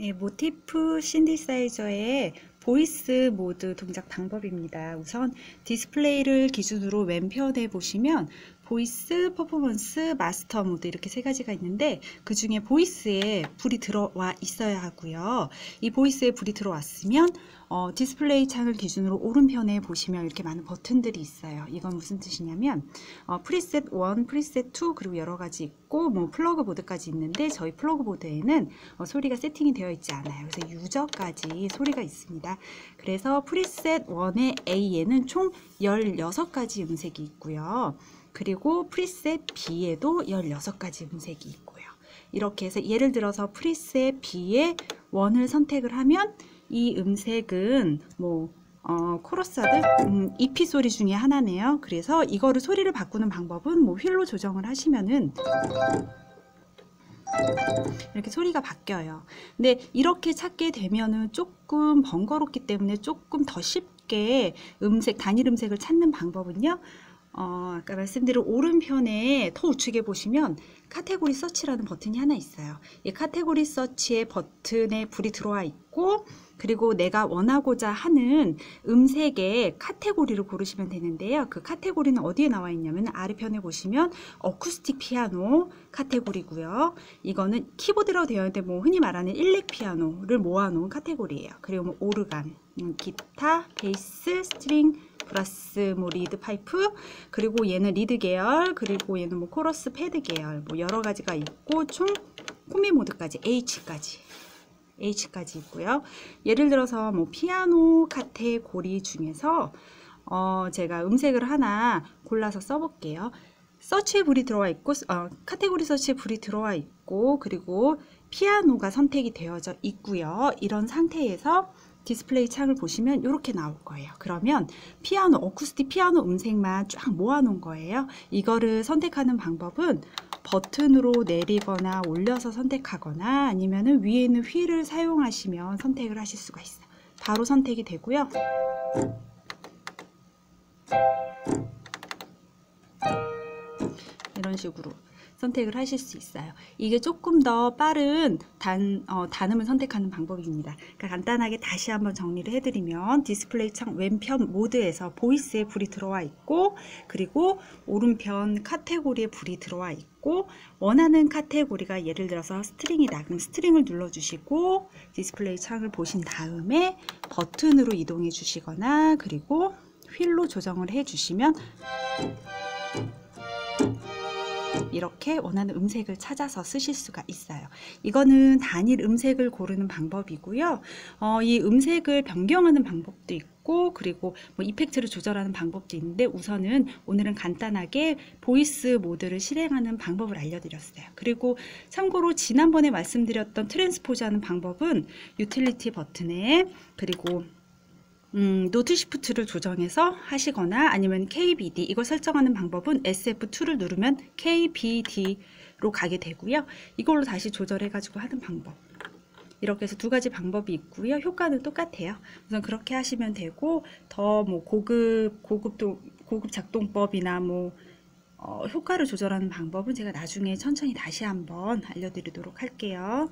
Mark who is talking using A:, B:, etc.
A: 네, Motif 신디사이저의 voice 모드 동작 방법입니다. 우선 디스플레이를 기준으로 왼편에 보시면 voice, 퍼포먼스, 마스터 모드 이렇게 세 가지가 있는데 그 중에 voice에 불이 들어와 있어야 하고요. 이 voice에 불이 들어왔으면 어, 디스플레이 창을 기준으로 오른편에 보시면 이렇게 많은 버튼들이 있어요. 이건 무슨 뜻이냐면 어, preset 1, preset 2 그리고 여러 가지 있고 뭐 plug board까지 있는데 저희 plug board에는 어, 소리가 세팅이 되어 있지 않아요. 그래서 유저까지 소리가 있습니다. 그래서 프리셋 1의 A에는 총 16가지 음색이 있고요. 그리고 프리셋 B에도 16가지 음색이 있고요. 이렇게 해서 예를 들어서 프리셋 B의 원을 선택을 하면 이 음색은 뭐 어, 코러스들 음, EP 소리 중에 하나네요. 그래서 이거를 소리를 바꾸는 방법은 뭐 휠로 조정을 하시면은 이렇게 소리가 바뀌어요. 근데 이렇게 찾게 되면은 조금 번거롭기 때문에 조금 더 쉽게 음색 단일 음색을 찾는 방법은요. 어, 아까 말씀드린 오른편에 더 우측에 보시면 category search라는 버튼이 하나 있어요. 이 category search의 버튼에 불이 들어와 있고 그리고 내가 원하고자 하는 음색의 카테고리를 고르시면 되는데요. 그 카테고리는 어디에 나와 있냐면 아래편에 보시면 어쿠스틱 피아노 카테고리고요. 이거는 키보드라고 되어 있는데 뭐 흔히 말하는 일렉 피아노를 모아놓은 카테고리예요. 그리고 뭐 오르간, 음, 기타, 베이스, 스트링, 플러스 뭐 리드 파이프 그리고 얘는 리드 계열 그리고 얘는 뭐 코러스 패드 계열 뭐 여러 가지가 있고 총 코미 모드까지 H까지 H까지 있고요. 예를 들어서 뭐 피아노 카테고리 중에서 어 제가 음색을 하나 골라서 써볼게요. search에 불이 들어와 있고 어, category search에 불이 들어와 있고 그리고 피아노가 선택이 되어져 있고요. 이런 상태에서 디스플레이 창을 보시면 이렇게 나올 거예요. 그러면 피아노, 어쿠스틱 피아노 음색만 쫙 모아놓은 거예요. 이거를 선택하는 방법은 버튼으로 내리거나 올려서 선택하거나 아니면 위에 있는 wheel을 사용하시면 선택을 하실 수가 있어요. 바로 선택이 되고요. 이런 식으로 선택을 하실 수 있어요. 이게 조금 더 빠른 단, 어, 단음을 선택하는 방법입니다. 그러니까 간단하게 다시 한번 정리를 해드리면 디스플레이 창 왼편 모드에서 voice에 불이 들어와 있고 그리고 오른편 카테고리에 불이 들어와 있고 원하는 카테고리가 예를 들어서 string이다. 그럼 string을 눌러주시고 디스플레이 창을 보신 다음에 버튼으로 이동해 주시거나 그리고 wheel로 조정을 해 주시면 이렇게 원하는 음색을 찾아서 쓰실 수가 있어요. 이거는 단일 음색을 고르는 방법이고요. 어, 이 음색을 변경하는 방법도 있고 그리고 뭐 effect를 조절하는 방법도 있는데 우선은 오늘은 간단하게 voice 모드를 실행하는 방법을 알려드렸어요. 그리고 참고로 지난번에 말씀드렸던 transpose 하는 방법은 utility 버튼에 그리고 음, note shift를 조정해서 하시거나 아니면 KBD 이걸 설정하는 방법은 SF2를 누르면 KBD로 가게 되고요. 이걸로 다시 조절해 가지고 하는 방법. 이렇게 해서 두 가지 방법이 있고요. 효과는 똑같아요. 우선 그렇게 하시면 되고 더 뭐 고급 고급도 고급 작동법이나 뭐 어, 효과를 조절하는 방법은 제가 나중에 천천히 다시 한번 알려드리도록 할게요.